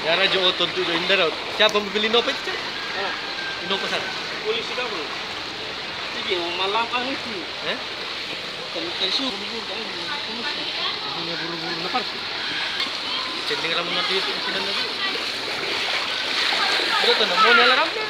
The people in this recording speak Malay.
Ya raja otot tu indar. Siapa membeli nopet tu? Ah, Ino pasar. polis sudah bro. Jadi malam ah itu. Eh? Kalau kesu bubur kan. Ini buru-buru napar. Cending ramu nanti itu. Itu tu namo ni alarm.